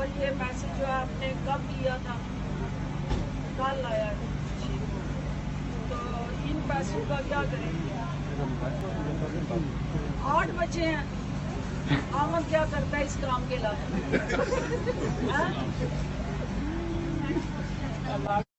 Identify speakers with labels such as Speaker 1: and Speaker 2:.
Speaker 1: और ये मैसेज जो है आपने कब लिया था? कल आया तो इन पैसों का क्या करेंगे? आठ बच्चे हैं। आमद क्या करता है इस काम के अलावा